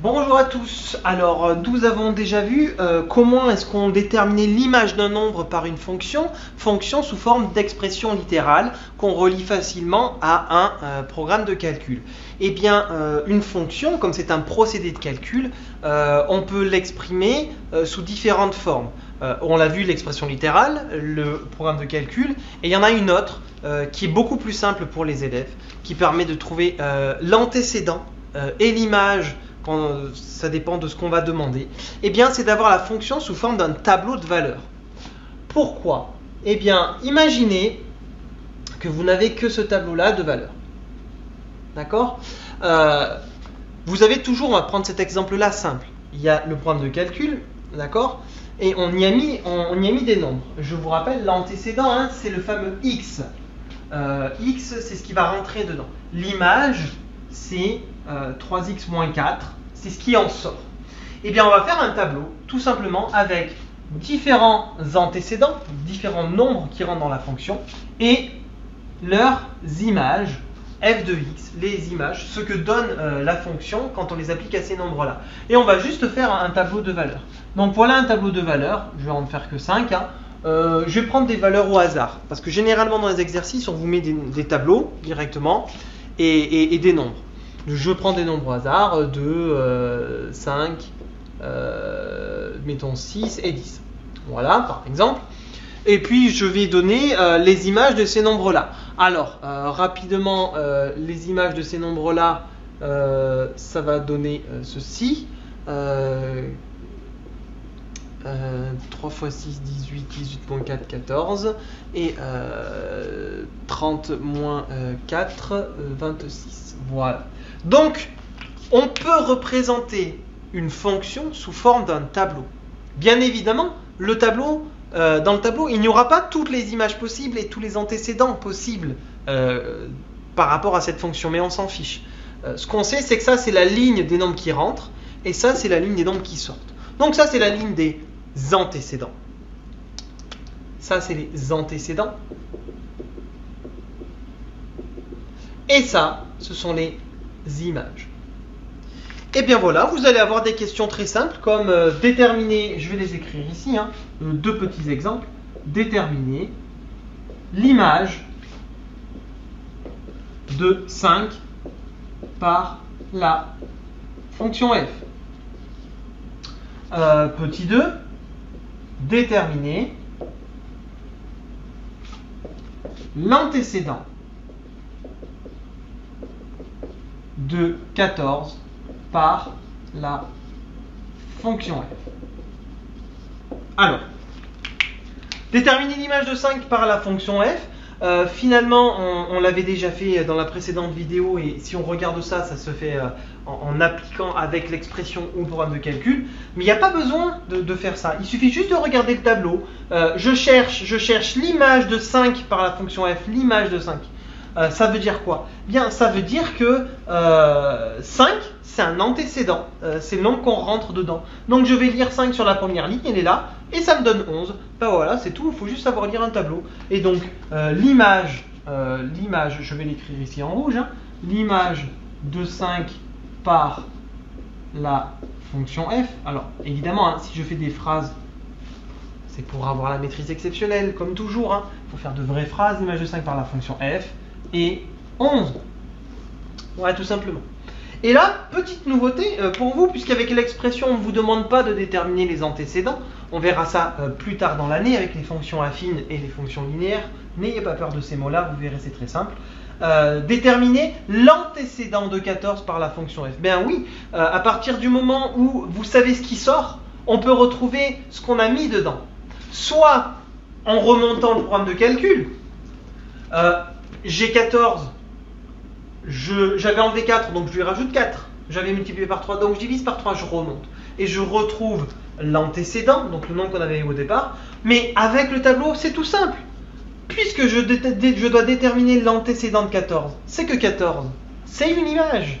Bonjour à tous. Alors, euh, nous avons déjà vu euh, comment est-ce qu'on déterminait l'image d'un nombre par une fonction, fonction sous forme d'expression littérale qu'on relie facilement à un euh, programme de calcul. Eh bien, une fonction, comme c'est un procédé de calcul, on peut l'exprimer sous différentes formes. on l'a vu, l'expression littérale, le programme de calcul, et il y en a une autre qui est beaucoup plus simple pour les élèves, qui permet de trouver l'antécédent et l'image ça dépend de ce qu'on va demander, eh bien c'est d'avoir la fonction sous forme d'un tableau de valeurs. Pourquoi Eh bien, imaginez que vous n'avez que ce tableau-là de valeurs. D'accord euh, Vous avez toujours, on va prendre cet exemple-là simple. Il y a le programme de calcul, d'accord Et on y, a mis, on, y a mis des nombres. Je vous rappelle, l'antécédent, hein, c'est le fameux x. Euh, x, c'est ce qui va rentrer dedans. L'image, c'est 3x euh, moins 4 c'est ce qui en sort. Eh bien, on va faire un tableau, tout simplement, avec différents antécédents, différents nombres qui rentrent dans la fonction, et leurs images, f de x, les images, ce que donne euh, la fonction quand on les applique à ces nombres-là. Et on va juste faire un tableau de valeurs. Donc voilà un tableau de valeurs, je vais en faire que 5. Hein. Euh, je vais prendre des valeurs au hasard, parce que généralement dans les exercices, on vous met des, tableaux directement et des nombres je prends des nombres au hasard, 2, 5, euh, euh, mettons 6 et 10. Voilà, par exemple. Et puis je vais donner euh, les images de ces nombres-là. Alors, rapidement, les images de ces nombres-là, ça va donner ceci. 3 x 6, 18, 18.4, 14. Et 30 moins 4, 26. Voilà. Donc, on peut représenter une fonction sous forme d'un tableau. Bien évidemment, euh, dans le tableau, il n'y aura pas toutes les images possibles et tous les antécédents possibles euh, par rapport à cette fonction, mais on s'en fiche. Euh, ce qu'on sait, c'est que ça, c'est la ligne des nombres qui rentrent, et ça, c'est la ligne des nombres qui sortent. Donc ça, c'est la ligne des antécédents. Ça, c'est les antécédents. Et ça, ce sont les images. Et bien voilà, vous allez avoir des questions très simples comme euh, déterminer, je vais les écrire ici, hein, euh, deux petits exemples, déterminer l'image de 5 par la fonction f. Euh, petit 2, déterminer l'antécédent de 14 par la fonction f. Alors, déterminer l'image de 5 par la fonction f. Euh, finalement, on, l'avait déjà fait dans la précédente vidéo et si on regarde ça, ça se fait euh, en, appliquant avec l'expression ou programme de calcul. Mais il n'y a pas besoin de, faire ça. Il suffit juste de regarder le tableau. Euh, je cherche, je cherche l'image de 5 par la fonction f, l'image de 5. Euh, ça veut dire quoi? Bien, ça veut dire que 5, euh, c'est un antécédent, euh, c'est le nombre qu'on rentre dedans. Donc je vais lire 5 sur la première ligne, elle est là, et ça me donne 11. Ben voilà, c'est tout, il faut juste savoir lire un tableau. Et donc l'image, l'image, je vais l'écrire ici en rouge, hein, l'image de 5 par la fonction f. Alors évidemment, hein, si je fais des phrases c'est pour avoir la maîtrise exceptionnelle, comme toujours. Il hein. faut faire de vraies phrases, l'image de 5 par la fonction f et 11. Ouais, tout simplement. Et là, petite nouveauté euh, pour vous, puisqu'avec l'expression on ne vous demande pas de déterminer les antécédents, on verra ça euh, plus tard dans l'année avec les fonctions affines et les fonctions linéaires. N'ayez pas peur de ces mots-là, vous verrez, c'est très simple. Euh, déterminer l'antécédent de 14 par la fonction f. Ben oui, à partir du moment où vous savez ce qui sort, on peut retrouver ce qu'on a mis dedans. Soit en remontant le programme de calcul, j'ai 14, j'avais enlevé 4, donc je lui rajoute 4. J'avais multiplié par 3, donc je divise par 3, je remonte. Et je retrouve l'antécédent, donc le nombre qu'on avait eu au départ. Mais avec le tableau, c'est tout simple. Puisque je, dois déterminer l'antécédent de 14, c'est que 14, c'est une image.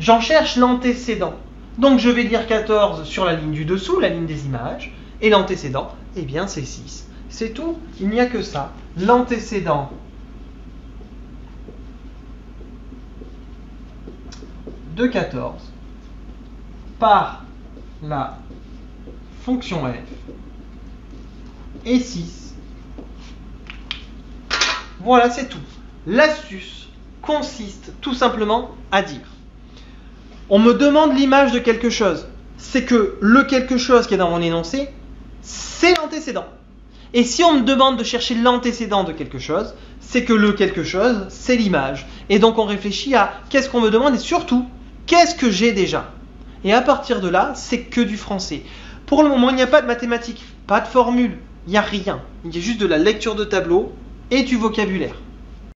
J'en cherche l'antécédent. Donc je vais dire 14 sur la ligne du dessous, la ligne des images, et l'antécédent, eh bien c'est 6. C'est tout, il n'y a que ça. L'antécédent de 14 par la fonction f et 6. Voilà, c'est tout. L'astuce consiste tout simplement à dire on me demande l'image de quelque chose. C'est que le quelque chose qui est dans mon énoncé, c'est l'antécédent. Et si on me demande de chercher l'antécédent de quelque chose, c'est que le quelque chose, c'est l'image. Et donc on réfléchit à qu'est-ce qu'on me demande et surtout, qu'est-ce que j'ai déjà? Et à partir de là, c'est que du français. Pour le moment, il n'y a pas de mathématiques, pas de formule, il n'y a rien. Il y a juste de la lecture de tableau et du vocabulaire.